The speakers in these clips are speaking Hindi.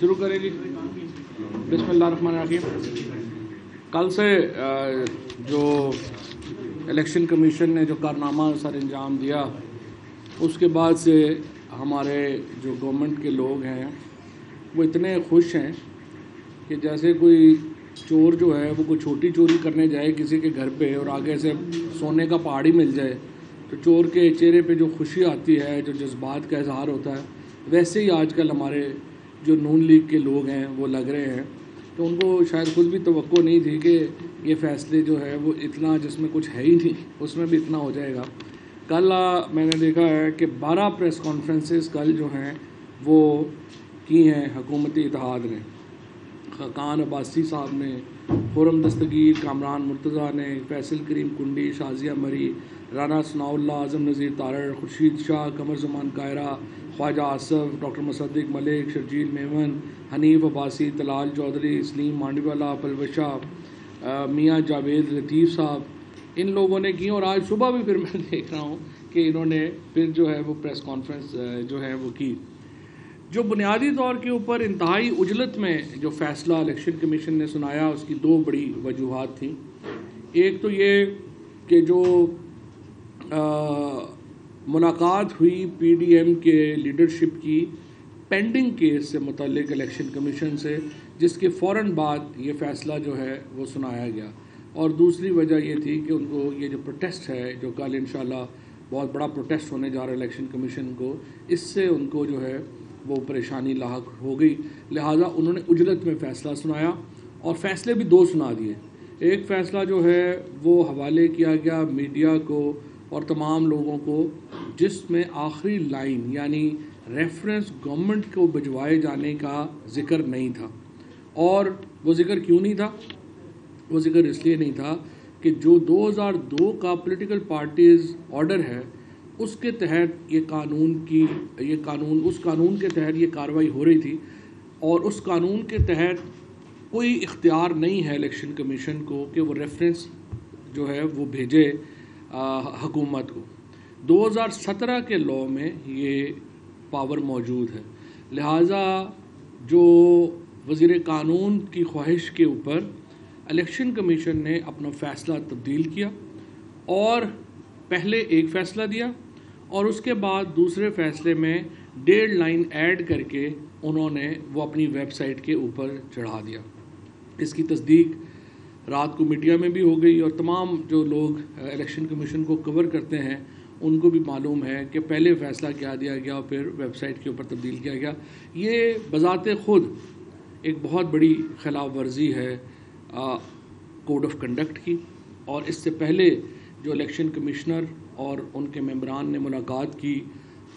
शुरू करें जी। बिस्मिल्लाहिर्रहमानिर्रहीम कल से जो इलेक्शन कमीशन ने जो कारनामा सर अंजाम दिया, उसके बाद से हमारे जो गवर्नमेंट के लोग हैं, वो इतने खुश हैं कि जैसे कोई चोर जो है, वो कोई छोटी चोरी करने जाए किसी के घर पे और आगे से सोने का पहाड़ी मिल जाए तो चोर के चेहरे पे जो खुशी आती है, जो जज्बात का इजहार होता है, वैसे ही आजकल हमारे जो नून लीग के लोग हैं, वो लग रहे हैं। तो उनको शायद खुद भी तो नहीं थी कि ये फैसले जो है, वो इतना जिसमें कुछ है ही नहीं, उसमें भी इतना हो जाएगा। कल मैंने देखा है कि 12 प्रेस कॉन्फ्रेंसेस कल जो हैं, वो की हैं, हकूमती इतिहाद ने। खान अब्बासी साहब ने खुरम दस्तगीर कामरान मुर्तज़ा ने, फैसल करीम कुंडी, शाजिया मरी राना सनाउल्ला आज़म नज़ीर तारड़, खुर्शीद शाह, कमर जमान कायरा, ख्वाजा आसफ, डॉक्टर मुसद्दिक मलिक, शर्जील मेमन, हनीफ अब्बासी, तलाल चौधरी सलीम मांडीवाला, पलवशा मियाँ जावेद लतीफ़ साहब। इन लोगों ने की और आज सुबह भी फिर मैं देख रहा हूँ कि इन्होंने फिर जो है वो प्रेस कॉन्फ्रेंस जो है वो की। जो बुनियादी तौर के ऊपर इंतहाई उजलत में जो फ़ैसला इलेक्शन कमीशन ने सुनाया, उसकी दो बड़ी वजूहत थी। एक तो ये कि जो मुलाकात हुई पीडीएम के लीडरशिप की पेंडिंग केस से मुतलक इलेक्शन कमीशन से, जिसके फ़ौर बाद ये फ़ैसला जो है वो सुनाया गया। और दूसरी वजह ये थी कि उनको ये जो प्रोटेस्ट है, जो कल इन बहुत बड़ा प्रोटेस्ट होने जा रहा है इलेक्शन कमीशन को, इससे उनको जो है वो परेशानी लाक हो गई। लिहाजा उन्होंने उजरत में फ़ैसला सुनाया और फ़ैसले भी दो सुना दिए। एक फ़ैसला जो है, वो हवाले किया गया मीडिया को और तमाम लोगों को, जिसमें आखिरी लाइन, यानी रेफरेंस गवर्नमेंट को भिजवाए जाने का ज़िक्र नहीं था। और वो ज़िक्र क्यों नहीं था? वो ज़िक्र इसलिए नहीं था कि जो 2002 का पॉलिटिकल पार्टीज़ ऑर्डर है उसके तहत ये कानून की, ये कानून, उस कानून के तहत ये कार्रवाई हो रही थी और उस कानून के तहत कोई इख्तियार नहीं है इलेक्शन कमीशन को कि वो रेफरेंस जो है वो भेजे हकूमत को। 2017 के लॉ में ये पावर मौजूद है। लिहाजा जो वज़ी कानून की ख्वाहिश के ऊपर इलेक्शन कमीशन ने अपना फ़ैसला तब्दील किया और पहले एक फ़ैसला दिया और उसके बाद दूसरे फैसले में डेढ़ लाइन ऐड करके उन्होंने वो अपनी वेबसाइट के ऊपर चढ़ा दिया। इसकी तस्दीक रात को मीडिया में भी हो गई और तमाम जो लोग इलेक्शन कमीशन को कवर करते हैं, उनको भी मालूम है कि पहले फ़ैसला क्या दिया गया और फिर वेबसाइट के ऊपर तब्दील किया गया। ये बज़ात ख़ुद एक बहुत बड़ी खिलाफ वर्जी है कोड ऑफ़ कंडक्ट की। और इससे पहले जो इलेक्शन कमिश्नर और उनके मेम्बरान ने मुलाकात की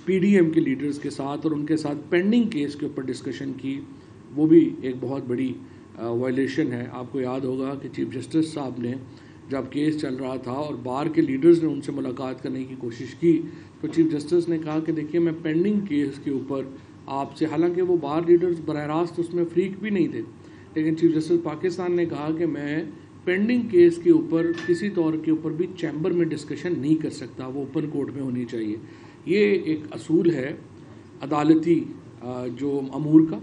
पीडीएम के लीडर्स के साथ और उनके साथ पेंडिंग केस के ऊपर डिस्कशन की, वो भी एक बहुत बड़ी वायलेशन है। आपको याद होगा कि चीफ जस्टिस साहब ने जब केस चल रहा था और बार के लीडर्स ने उनसे मुलाकात करने की कोशिश की तो चीफ जस्टिस ने कहा कि देखिए, मैं पेंडिंग केस के ऊपर आपसे, हालाँकि वो बार लीडर्स बरह रास्त उसमें फ्रीक भी नहीं थे, लेकिन चीफ जस्टिस पाकिस्तान ने कहा कि मैं पेंडिंग केस के ऊपर, किसी तौर के ऊपर भी चैम्बर में डिस्कशन नहीं कर सकता, वो ओपन कोर्ट में होनी चाहिए। ये एक असूल है अदालती जो अमूर का।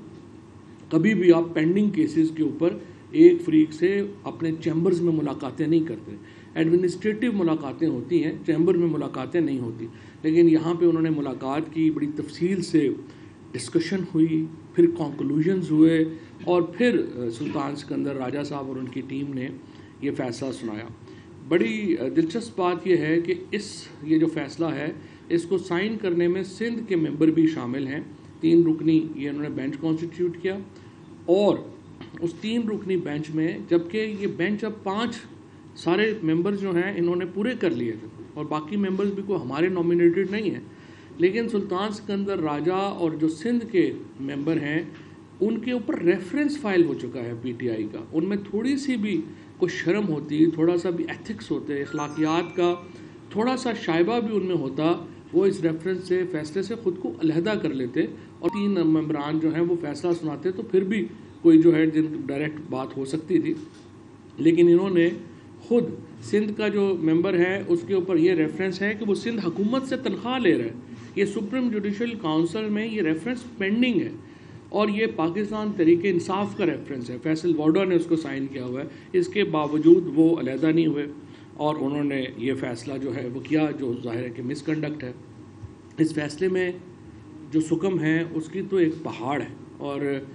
कभी भी आप पेंडिंग केसेस के ऊपर एक फ्रीक से अपने चैम्बर्स में मुलाकातें नहीं करते। एडमिनिस्ट्रेटिव मुलाकातें होती हैं चैम्बर में मुलाकातें नहीं होती। लेकिन यहाँ पे उन्होंने मुलाकात की, बड़ी तफसील से डिस्कशन हुई, फिर कंक्लूजन्स हुए और फिर सुल्तान सिकंदर राजा साहब और उनकी टीम ने ये फ़ैसला सुनाया। बड़ी दिलचस्प बात यह है कि इस, ये जो फ़ैसला है, इसको साइन करने में सिंध के मेंबर भी शामिल हैं। तीन रुकनी ये उन्होंने बेंच कॉन्स्टिट्यूट किया और उस तीन रुकनी बेंच में, जबकि ये बेंच अब पाँच सारे मेंबर्स जो हैं, इन्होंने पूरे कर लिए थे और बाकी मेंबर्स भी को हमारे नॉमिनेटेड नहीं हैं। लेकिन सुल्तान सिकंदर राजा और जो सिंध के मेंबर हैं उनके ऊपर रेफरेंस फ़ाइल हो चुका है पीटीआई का। उनमें थोड़ी सी भी कोई शर्म होती, थोड़ा सा भी एथिक्स होते अखलाकियात का थोड़ा सा शायबा भी उनमें होता, वो इस रेफरेंस से, फैसले से ख़ुद को अलहदा कर लेते और तीन मम्बरान जो हैं वो फैसला सुनाते तो फिर भी कोई जो है जिन डायरेक्ट बात हो सकती थी। लेकिन इन्होंने खुद सिंध का जो मेंबर है, उसके ऊपर ये रेफरेंस है कि वो सिंध हुकूमत से तनख्वाह ले रहा है। ये सुप्रीम जुडिशल काउंसिल में ये रेफरेंस पेंडिंग है। और ये पाकिस्तान तरीके इंसाफ का रेफरेंस है। फैसल वाडा ने उसको साइन किया हुआ है। इसके बावजूद वो अलहदा नहीं हुए और उन्होंने ये फ़ैसला जो है वो किया जो ज़ाहिर है कि मिसकंडक्ट है। इस फैसले में जो सुकम है, उसकी तो एक पहाड़ है और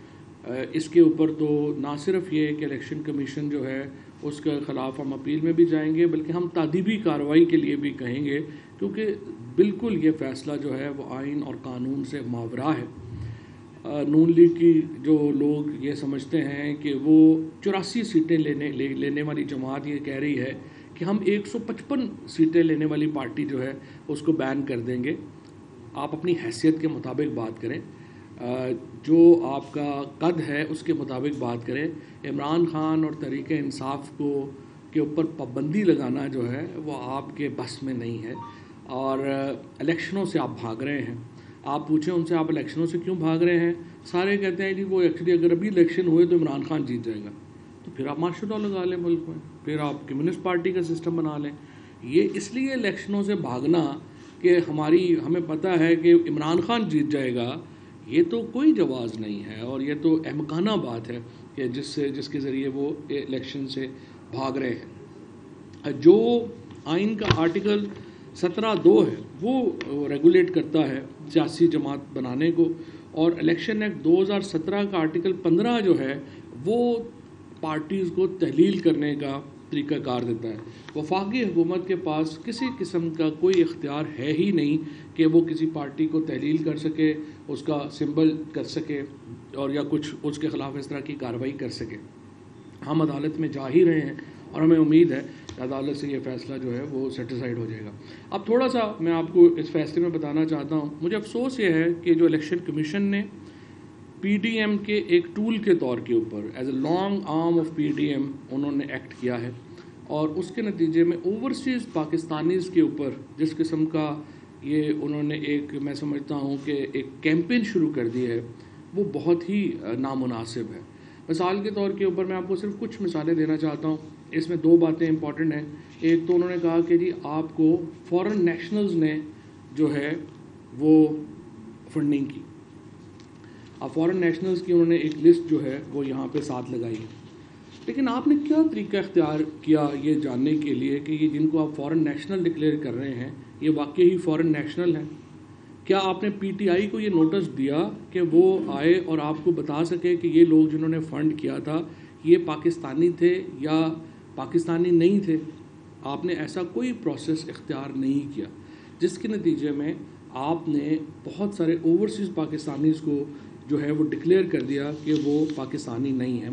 इसके ऊपर तो ना सिर्फ़ ये कि इलेक्शन कमीशन जो है, उसके ख़िलाफ़ हम अपील में भी जाएँगे, बल्कि हम तदीबी कार्रवाई के लिए भी कहेंगे, क्योंकि बिल्कुल ये फ़ैसला जो है वो आइन और कानून से मावरा है। नून लीग की जो लोग ये समझते हैं कि वो चौरासी सीटें लेने ले, लेने वाली जमात ये कह रही है कि हम 155 सीटें लेने वाली पार्टी जो है उसको बैन कर देंगे। आप अपनी हैसियत के मुताबिक बात करें। जो आपका कद है उसके मुताबिक बात करें। इमरान खान और तरीक़ इंसाफ को के ऊपर पाबंदी लगाना जो है वो आपके बस में नहीं है। और इलेक्शनों से आप भाग रहे हैं। आप पूछें उनसे, आप इलेक्शनों से क्यों भाग रहे हैं? सारे कहते हैं कि वो एक्चुअली अगर अभी इलेक्शन हुए तो इमरान खान जीत जाएगा। तो फिर आप मार्शल लॉ लगा लें मुल्क में। फिर आप कम्युनिस्ट पार्टी का सिस्टम बना लें। ये इसलिए इलेक्शनों से भागना कि हमारी, हमें पता है कि इमरान खान जीत जाएगा, ये तो कोई जवाज़ नहीं है और ये तो अहमकाना बात है कि जिससे, जिसके ज़रिए वो इलेक्शन से भाग रहे हैं। जो आइन का आर्टिकल सत्रह दो है, वो रेगुलेट करता है सियासी जमात बनाने को। और इलेक्शन एक्ट 2017 का आर्टिकल 15 जो है, वो पार्टीज़ को तहलील करने का तरीक़ाकार देता है। वफाकी हुकूमत के पास किसी किस्म का कोई इख्तियार है ही नहीं कि वो किसी पार्टी को तहलील कर सके, उसका सिंबल कर सके, और या कुछ उसके ख़िलाफ़ इस तरह की कार्रवाई कर सके। हम अदालत में जा ही रहे हैं और हमें उम्मीद है अदालत से ये फ़ैसला जो है वो सेटिसाइड हो जाएगा। अब थोड़ा सा मैं आपको इस फैसले में बताना चाहता हूँ। मुझे अफसोस ये है कि जो इलेक्शन कमीशन ने पीडीएम के एक टूल के तौर के ऊपर as a long arm of PDM उन्होंने एक्ट किया है। और उसके नतीजे में ओवरसीज़ पाकिस्तानीज़ के ऊपर, जिस किस्म का ये उन्होंने एक, मैं समझता हूँ कि एक कैंपेन शुरू कर दी है, वो बहुत ही नामुनासिब है। मिसाल के तौर के ऊपर मैं आपको सिर्फ़ कुछ मिसालें देना चाहता हूँ। इसमें दो बातें इंपॉर्टेंट हैं। एक तो उन्होंने कहा कि जी, आपको फॉरेन नेशनल्स ने जो है, वो फंडिंग की। अब फॉरेन नेशनल्स की उन्होंने एक लिस्ट जो है, वो यहाँ पे साथ लगाई है। लेकिन आपने क्या तरीका इख्तियार किया ये जानने के लिए कि ये जिनको आप फॉरेन नेशनल डिक्लेयर कर रहे हैं, ये वाकई ही फॉरेन नेशनल हैं? क्या आपने पीटीआई को ये नोटिस दिया कि वो आए और आपको बता सके कि ये लोग जिन्होंने फ़ंड किया था, ये पाकिस्तानी थे या पाकिस्तानी नहीं थे? आपने ऐसा कोई प्रोसेस इख्तियार नहीं किया। जिसके नतीजे में आपने बहुत सारे ओवरसीज़ पाकिस्तानीज़ को जो है वो डिक्लेयर कर दिया कि वो पाकिस्तानी नहीं है।